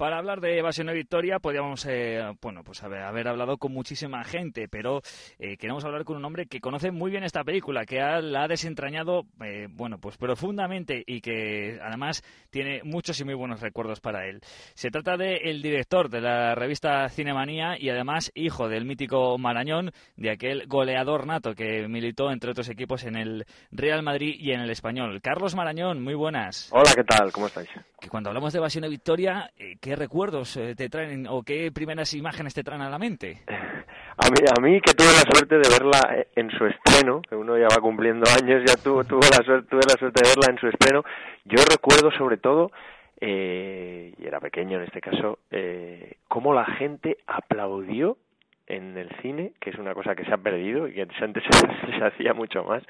Para hablar de Evasión y Victoria podríamos eh, bueno, pues haber, haber, hablado con muchísima gente, pero eh, queremos hablar con un hombre que conoce muy bien esta película, que la ha desentrañado eh, bueno, pues profundamente y que además tiene muchos y muy buenos recuerdos para él. Se trata de el director de la revista Cinemanía y además hijo del mítico Marañón, de aquel goleador nato que militó entre otros equipos en el Real Madrid y en el Español. Carlos Marañón, muy buenas. Hola, ¿qué tal? ¿Cómo estáis? Que cuando hablamos de Evasión y Victoria, ¿qué recuerdos eh, te traen o qué primeras imágenes te traen a la mente? A mí, a mí que tuve la suerte de verla eh, en su estreno, que uno ya va cumpliendo años, ya tuvo, tuvo la suerte, tuve la suerte de verla en su estreno. Yo recuerdo sobre todo, eh, y era pequeño en este caso, eh, cómo la gente aplaudió en el cine, que es una cosa que se ha perdido y que antes se, hacía mucho más,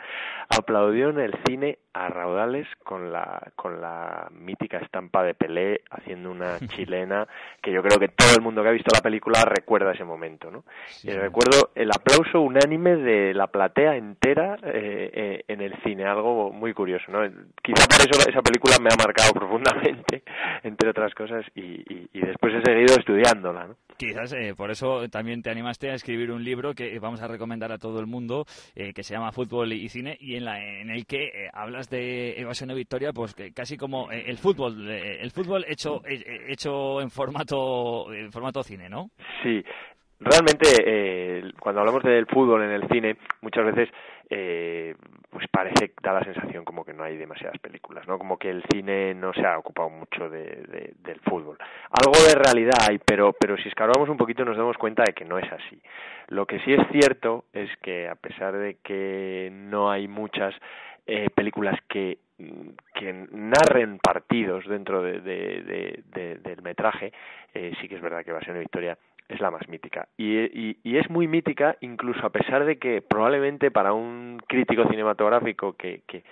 aplaudió en el cine a raudales con la, con la mítica estampa de Pelé haciendo una chilena que yo creo que todo el mundo que ha visto la película recuerda ese momento, ¿no? Y recuerdo el aplauso unánime de la platea entera eh, eh, en el cine, algo muy curioso, ¿no? Quizá por eso esa película me ha marcado profundamente, entre otras cosas, y, y, después he seguido estudiándola, ¿no? Quizás eh, por eso también te animaste a escribir un libro que vamos a recomendar a todo el mundo, que se llama Fútbol y Cine, y en, la, en el que de evasión y victoria, pues casi como eh, el fútbol, eh, el fútbol hecho eh, hecho en formato en formato cine, ¿no? Sí, realmente cuando hablamos del fútbol en el cine, muchas veces pues parece da la sensación como que no hay demasiadas películas, ¿no? Como que el cine no se ha ocupado mucho de, del fútbol. Algo de realidad hay, pero pero si escarbamos un poquito nos damos cuenta de que no es así. Lo que sí es cierto es que a pesar de que no hay muchas eh, películas que, que narren partidos dentro de, del metraje, eh, sí que es verdad que Evasión y Victoria es la más mítica. Y, y, y, es muy mítica incluso a pesar de que probablemente para un crítico cinematográfico que, que,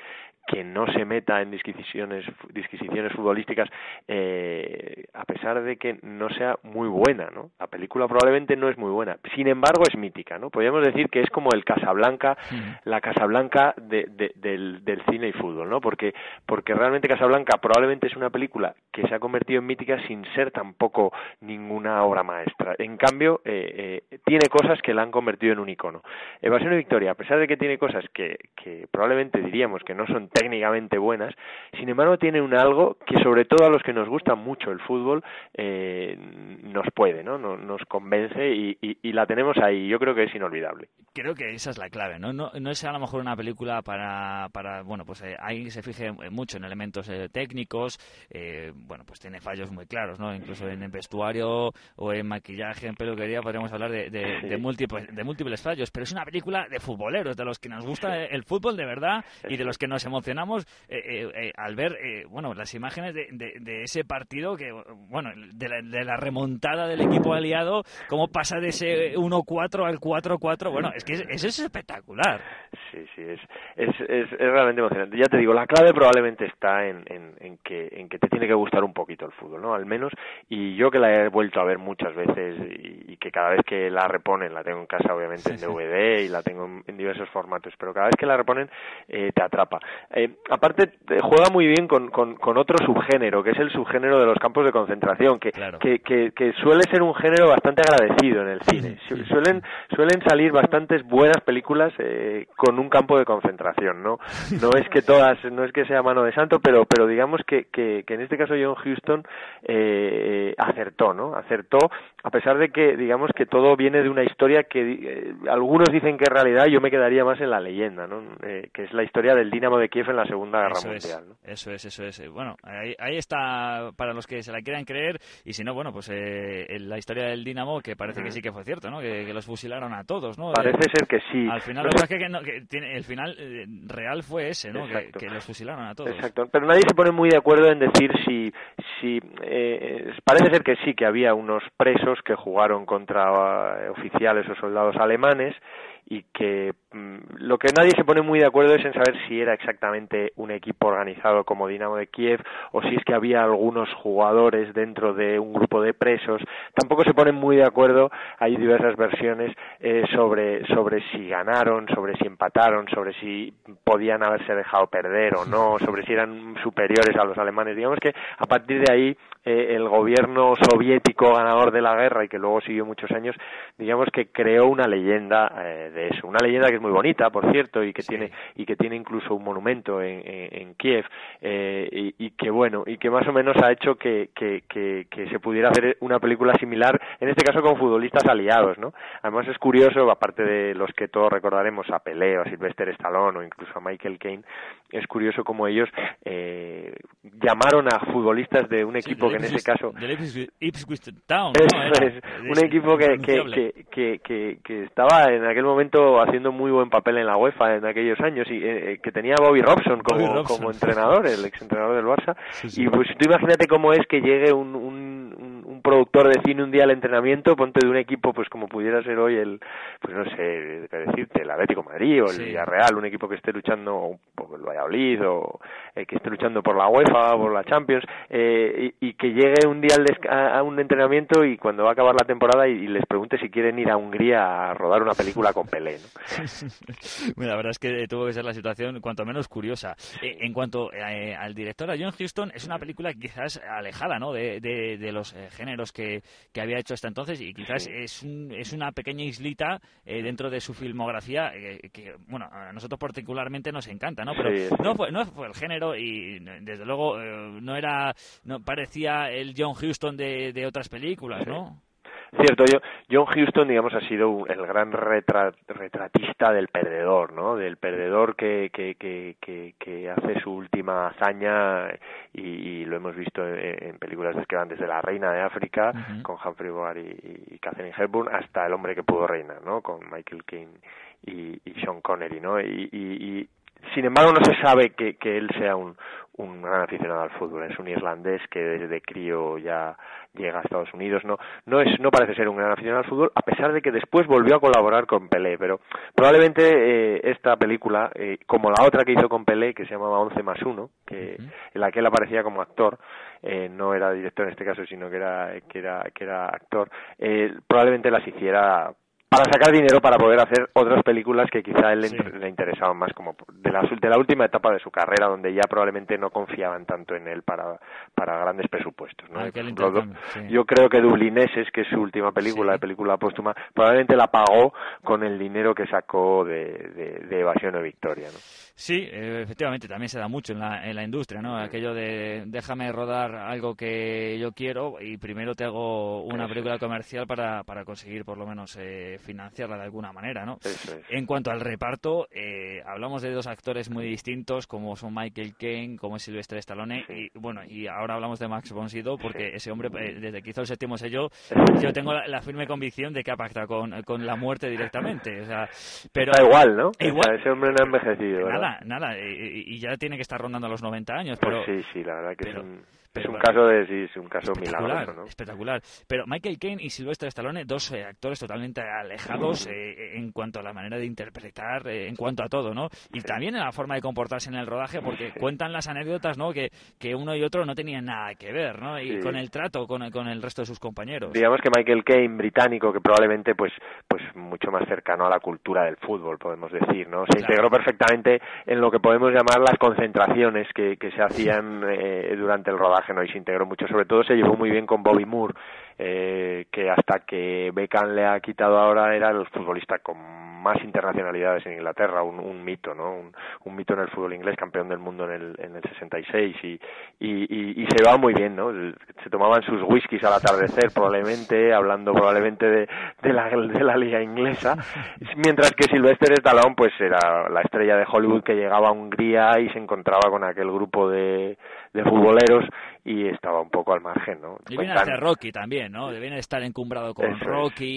que no se meta en disquisiciones, disquisiciones futbolísticas, eh, a pesar de que no sea muy buena, ¿no? La película probablemente no es muy buena. Sin embargo, es mítica, ¿no? Podríamos decir que es como el Casablanca, la Casablanca de, del, del, cine y fútbol, ¿no? Porque, porque realmente Casablanca probablemente es una película que se ha convertido en mítica sin ser tampoco ninguna obra maestra. En cambio, eh, eh, tiene cosas que la han convertido en un icono. Evasión y Victoria, a pesar de que tiene cosas que, que probablemente diríamos que no son técnicamente buenas, sin embargo tiene un algo que sobre todo a los que nos gusta mucho el fútbol eh, nos puede, ¿no? Nos, convence y, la tenemos ahí. Yo creo que es inolvidable. Creo que esa es la clave, ¿no? No, no es a lo mejor una película para, para bueno, pues eh, ahí se fije mucho en elementos eh, técnicos, eh, bueno, pues tiene fallos muy claros, ¿no? Incluso en el vestuario o en maquillaje, en peluquería podríamos hablar de, de, múltiples, de múltiples fallos, pero es una película de futboleros, de los que nos gusta el fútbol de verdad y de los que nos emocionamos eh, eh, eh, al ver bueno las imágenes de, de, ese partido que bueno de la, de la, remontada del equipo aliado cómo pasa de ese 1-4 al 4-4 bueno es que eso es espectacular. Sí sí es, es, es, realmente emocionante. Ya te digo la clave probablemente está en, en, en, que en que te tiene que gustar un poquito el fútbol no al menos. Y yo que la he vuelto a ver muchas veces y, que cada vez que la reponen la tengo en casa obviamente en DVD y la tengo en, diversos formatos pero cada vez que la reponen te atrapa. Eh, aparte juega muy bien con, con, con, otro subgénero, que es el subgénero de los campos de concentración, que, que, que, suele ser un género bastante agradecido en el cine. Suelen, suelen salir bastantes buenas películas eh, con un campo de concentración, ¿no? No es que todas, no es que sea mano de santo, pero, pero digamos que, que, en este caso John Huston eh, acertó, ¿no? Acertó, a pesar de que, digamos que todo viene de una historia que eh, algunos dicen que es realidad, yo me quedaría más en la leyenda, ¿no? que es la historia del Dinamo de Kiev en la Segunda Guerra Mundial. Eso es, eso es. Bueno, ahí, ahí, está para los que se la quieran creer y si no, bueno, pues eh, la historia del Dinamo que parece que sí que fue cierto, ¿no? Que, los fusilaron a todos, ¿no? Parece ser que sí. Al final, lo que, que, tiene, el final eh, real fue ese, ¿no? Que, los fusilaron a todos. Exacto. Pero nadie se pone muy de acuerdo en decir si, si eh, parece ser que sí, que había unos presos que jugaron contra oficiales o soldados alemanes y que mm, lo que nadie se pone muy de acuerdo es en saber si era exactamente un equipo organizado como Dinamo de Kiev o si es que había algunos jugadores dentro de un grupo de presos. Tampoco se ponen muy de acuerdo, hay diversas versiones eh, sobre, sobre si ganaron, sobre si empataron, sobre si podían haberse dejado perder o no, sobre si eran superiores a los alemanes. Digamos que a partir de ahí eh, el gobierno soviético ganador de la guerra y que luego siguió muchos años, digamos que creó una leyenda eh, de eso, una leyenda que es muy bonita, por cierto, y que tiene y que tiene incluso un monumento en, en, Kiev eh, y, que bueno y que más o menos ha hecho que, que, que, que, se pudiera hacer una película similar, en este caso con futbolistas aliados, ¿no? Además es curioso, aparte de los que todos recordaremos a Pelé o a Sylvester Stallone o incluso a Michael Caine, es curioso como ellos eh, llamaron a futbolistas de un equipo que en ese caso Town, un equipo que, que, que, que, estaba en aquel momento haciendo muy buen papel en la UEFA en aquellos años y eh, eh, que tenía Bobby Robson como, como entrenador, el ex entrenador del Barça. Y pues tú imagínate cómo es que llegue un, un, un, productor de cine un día al entrenamiento, ponte de un equipo pues como pudiera ser hoy el, pues no sé, qué decirte, el Atlético Madrid o el Villarreal, un equipo que esté luchando por el Valladolid o eh, que esté luchando por la UEFA o por la Champions y, y, que llegue un día al a un entrenamiento y cuando va a acabar la temporada y, les pregunte si quieren ir a Hungría a rodar una película con Pelé. la verdad es que tuvo que ser la situación cuanto menos curiosa. Eh, en cuanto eh, al director, a John Huston, es una película quizás alejada ¿no? de, de, los eh, géneros que, que, había hecho hasta entonces y quizás es, es una pequeña islita dentro de su filmografía que, bueno, a nosotros particularmente nos encanta, ¿no? Pero no, fue, no fue el género y desde luego no era, no parecía el John Huston de, de otras películas, ¿no? Cierto, yo, John Huston, digamos, ha sido el gran retratista del perdedor, ¿no? Del perdedor que, que, que, que, hace su última hazaña y, lo hemos visto en, películas que van desde La Reina de África con Humphrey Bogart y, Catherine Hepburn hasta El Hombre que pudo reinar, ¿no? Con Michael Caine y, Sean Connery, ¿no? Y, y, sin embargo no se sabe que, que él sea un, un gran aficionado al fútbol. Es un irlandés que desde crío ya llega a Estados Unidos. No, no, es, no parece ser un gran aficionado al fútbol, a pesar de que después volvió a colaborar con Pelé. Pero probablemente eh, esta película, eh, como la otra que hizo con Pelé, que se llamaba 11 más 1, que, en la que él aparecía como actor, eh, no era director en este caso, sino que era, que era, que era actor, probablemente las hiciera para sacar dinero para poder hacer otras películas que quizá él le, interesaban más como de la, de la última etapa de su carrera donde ya probablemente no confiaban tanto en él para, para grandes presupuestos ¿no? yo creo que Dublineses que es su última película de película póstuma probablemente la pagó con el dinero que sacó de, de, Evasión o Victoria ¿no? Sí, efectivamente, también se da mucho en la, en la industria, ¿no? Aquello de déjame rodar algo que yo quiero y primero te hago una película comercial para, para conseguir por lo menos eh, financiarla de alguna manera, ¿no? En cuanto al reparto, eh, hablamos de dos actores muy distintos, como son Michael Caine, como es Sylvester Stallone, y bueno, y ahora hablamos de Max von Sydow, porque ese hombre, eh, desde que hizo el séptimo sello, yo tengo la, firme convicción de que ha pactado con, con la muerte directamente, o sea, pero... Da igual, ¿no? ese hombre no ha envejecido, Nada, nada, y, ya tiene que estar rondando los 90 años, pero... Pues sí, sí, la verdad que es un es un caso de sí, es un caso milagroso, ¿no? Espectacular. Pero Michael Caine y Sylvester Stallone, dos eh, actores totalmente alejados eh, en cuanto a la manera de interpretar, eh, en cuanto a todo, ¿no? Y también en la forma de comportarse en el rodaje, porque cuentan las anécdotas, ¿no? Que, que uno y otro no tenían nada que ver, ¿no? Y con el trato con, con el resto de sus compañeros. Digamos que Michael Caine, británico, que probablemente, pues, pues mucho más cercano a la cultura del fútbol, podemos decir, ¿no? Se integró perfectamente en lo que podemos llamar las concentraciones que, que se hacían durante el rodaje, Y se integró mucho. Sobre todo se llevó muy bien con Bobby Moore, eh, que hasta que Beckham le ha quitado ahora era el futbolista con más internacionalidades en Inglaterra, un, mito, ¿no? Un, mito en el fútbol inglés, campeón del mundo en el, en el 66 y, y, y, se va muy bien, ¿no? Se tomaban sus whiskies al atardecer probablemente, hablando probablemente de, de, la, de la liga inglesa, mientras que Sylvester Stallone pues era la estrella de Hollywood que llegaba a Hungría y se encontraba con aquel grupo de, de futboleros y estaba un poco al margen, ¿no? Y viene a hacer Rocky también, ¿no? Debe estar encumbrado con Rocky.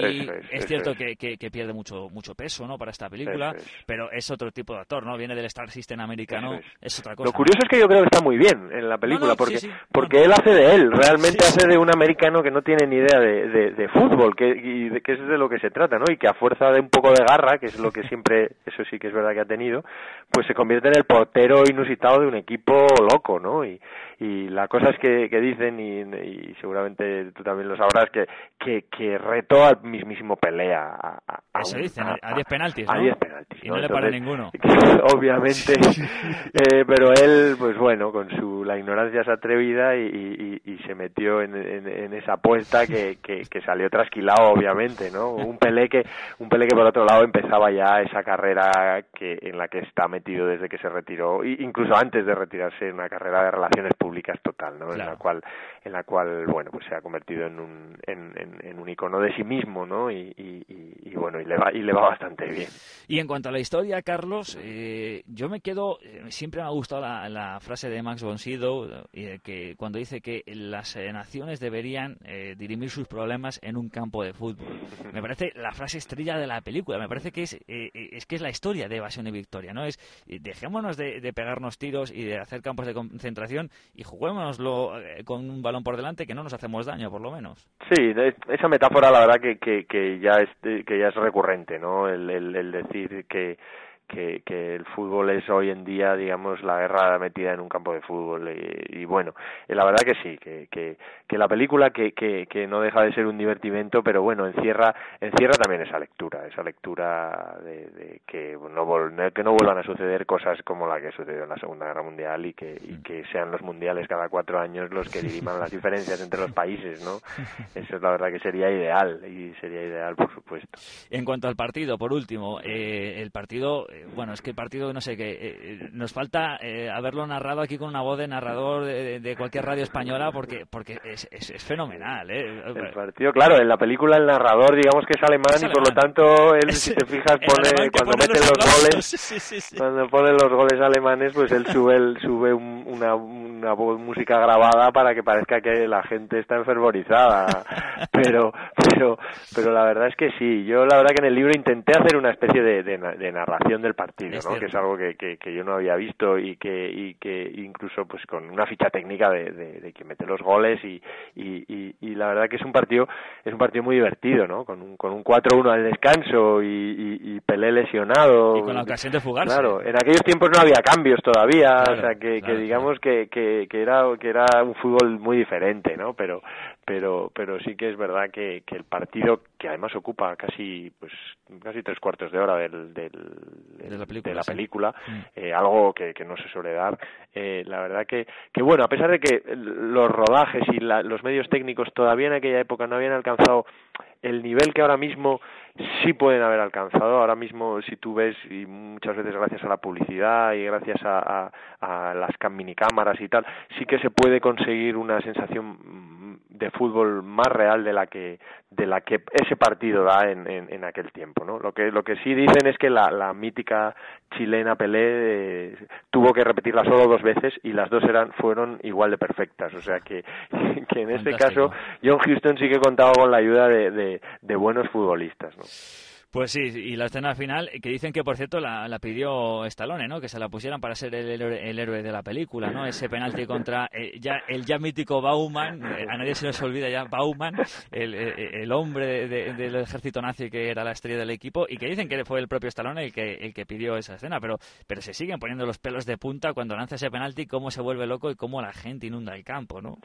Es, cierto que, que, pierde mucho mucho peso, ¿no? Para esta película, pero es otro tipo de actor, ¿no? Viene del Star System americano, es. otra cosa. Lo curioso es que yo creo que está muy bien en la película, porque porque él hace de él, realmente hace de un americano que no tiene ni idea de, de, fútbol, que, y de que es de lo que se trata, ¿no? Y que a fuerza de un poco de garra, que es lo que siempre, eso sí que es verdad que ha tenido, pues se convierte en el portero inusitado de un equipo loco, ¿no? Y, y la cosa es que, que dicen, y, seguramente tú también lo sabrás, que, que, que retó al mismísimo pelea. A, Eso dicen, a 10 penaltis, A 10 penaltis. Y no, le para ninguno. obviamente. eh, pero él, pues bueno, con su la ignorancia es atrevida y, y, y, se metió en, en, esa apuesta que, que, que, salió trasquilado obviamente no un Pelé que un Pelé que por otro lado empezaba ya esa carrera que en la que está metido desde que se retiró incluso antes de retirarse una carrera de relaciones públicas total no en la cual en la cual bueno pues se ha convertido en un en, en, un icono de sí mismo no y, y, y, bueno y le va y le va bastante bien y en cuanto a la historia Carlos eh, yo me quedo eh, siempre me ha gustado la, la frase de Max von Sydow eh, que cuando dice que las eh, naciones deberían eh, dirimir sus problemas en un campo de fútbol. Me parece la frase estrella de la película. Me parece que es, es que es la historia de evasión y victoria. no Es dejémonos de, pegarnos tiros y de hacer campos de concentración y juguémonoslo con un por delante que no nos hacemos daño, por lo menos. Sí, esa metáfora la verdad que, que, que ya es que ya es recurrente, ¿no? el decir que que, que, el fútbol es hoy en día, digamos, la guerra metida en un campo de fútbol. Y, bueno, eh, la verdad que sí, que, que, que la película que, que, que, no deja de ser un divertimento, pero bueno, encierra, encierra también esa lectura, esa lectura de, de que, no que no vuelvan a suceder cosas como la que sucedió en la Segunda Guerra Mundial y que, y que sean los mundiales cada cuatro años los que diriman las diferencias entre los países, ¿no? Eso es la verdad que sería ideal, y sería ideal, por supuesto. En cuanto al partido, por último, eh, el partido bueno, es que el partido, no sé qué, eh, nos falta eh, haberlo narrado aquí con una voz de narrador de, cualquier radio española porque porque es, es, fenomenal. ¿eh? El partido, claro, en la película el narrador, digamos que es alemán y por lo tanto él, si te fijas, pone cuando mete los, goles, cuando pone los goles alemanes, pues él sube, el, sube una, una voz, música grabada para que parezca que la gente está enfervorizada. pero, pero, pero la verdad es que sí. Yo la verdad que en el libro intenté hacer una especie de, de narración del partido, ¿no? que es algo que, que, yo no había visto y que, y que incluso pues con una ficha técnica de, de, que mete los goles y, y, y, la verdad que es un partido es un partido muy divertido, ¿no? Con un, con un 4-1 al descanso y, y, Pelé lesionado. Y con la ocasión de fugarse. Claro, en aquellos tiempos no había cambios todavía, o sea que, que digamos que, que, que, era, que era un fútbol muy diferente, ¿no? Pero, pero pero sí que es verdad que, que el partido que además ocupa casi pues casi tres cuartos de hora del, del de la película, de la película mm. eh, algo que, que no se suele dar eh, la verdad que que bueno a pesar de que los rodajes y los medios técnicos todavía en aquella época no habían alcanzado el nivel que ahora mismo sí pueden haber alcanzado. Ahora mismo, si tú ves, y muchas veces gracias a la publicidad y gracias a, a, a las minicámaras y tal, sí que se puede conseguir una sensación de fútbol más real de la que de la que ese partido da en, en, aquel tiempo no lo que lo que sí dicen es que la, la mítica chilena Pelé eh, tuvo que repetirla solo dos veces y las dos eran fueron igual de perfectas. O sea que, que en este caso John Houston sí que contaba con la ayuda de, de, de buenos futbolistas ¿no? Pues sí, y la escena final, que dicen que por cierto la, la pidió Stallone, ¿no? Que se la pusieran para ser el, el, héroe de la película, ¿no? Ese penalti contra eh, ya, el ya mítico Bauman, eh, a nadie se nos olvida ya Bauman, el, eh, el hombre del ejército nazi que era la estrella del equipo, y que dicen que fue el propio Stallone el que, el que pidió esa escena, pero, pero se siguen poniendo los pelos de punta cuando lanza ese penalti, cómo se vuelve loco y cómo la gente inunda el campo, ¿no?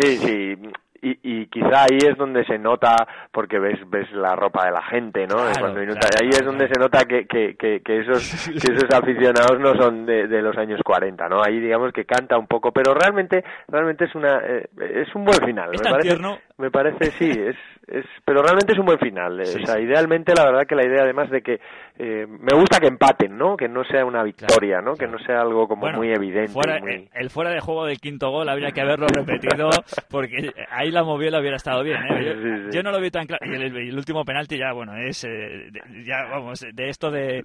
Sí, sí, sí y, y quizá ahí es donde se nota porque ves ves la ropa de la gente no cuando ahí es donde se nota que, que, que, esos que esos aficionados no son de, de, los años 40 no ahí digamos que canta un poco pero realmente realmente es una eh, es un buen final me parece me parece sí es es pero realmente es un buen final o sea idealmente la verdad que la idea además de que eh, me gusta que empaten no que no sea una victoria no que no sea algo como muy evidente el, fuera de juego del quinto gol habría que haberlo repetido porque ahí la moviola hubiera estado bien. ¿eh? Yo, no lo vi tan claro. Y el, último penalti ya, bueno, es. Eh, ya, vamos, de esto de,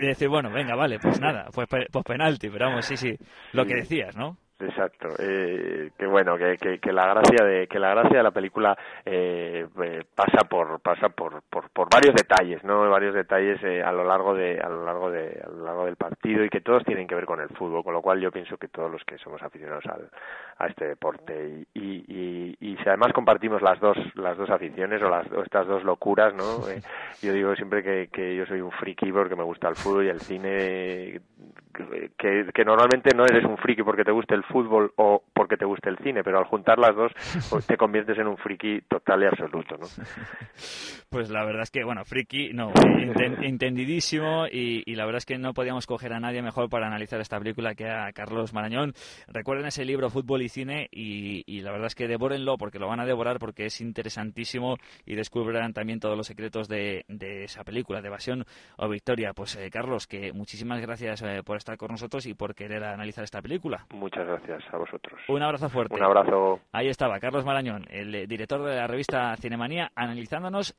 decir, bueno, venga, vale, pues nada, pues, pues penalti, pero vamos, sí, sí, lo que decías, ¿no? Exacto, eh, que bueno, que, que, la gracia de que la gracia de la película eh, eh, pasa por pasa por, por, por varios detalles, no, varios detalles eh, a lo largo de a lo largo de a lo largo del partido y que todos tienen que ver con el fútbol, con lo cual yo pienso que todos los que somos aficionados al, a este deporte y, y, y, si además compartimos las dos las dos aficiones o las estas dos locuras, no, eh, yo digo siempre que, que yo soy un friki porque me gusta el fútbol y el cine que, que normalmente no eres un friki porque te guste el fútbol o porque te guste el cine, pero al juntar las dos pues, te conviertes en un friki total y absoluto, ¿no? Pues la verdad es que, bueno, friki, no, entendidísimo y, y, la verdad es que no podíamos coger a nadie mejor para analizar esta película que a Carlos Marañón. Recuerden ese libro Fútbol y Cine y, y la verdad es que devórenlo porque lo van a devorar porque es interesantísimo y descubrirán también todos los secretos de, de esa película, de Evasión o Victoria. Pues eh, Carlos, que muchísimas gracias eh, por estar con nosotros y por querer analizar esta película. Muchas gracias a vosotros. Un abrazo fuerte. Un abrazo. Ahí estaba Carlos Marañón, el eh, director de la revista Cinemanía, analizándonos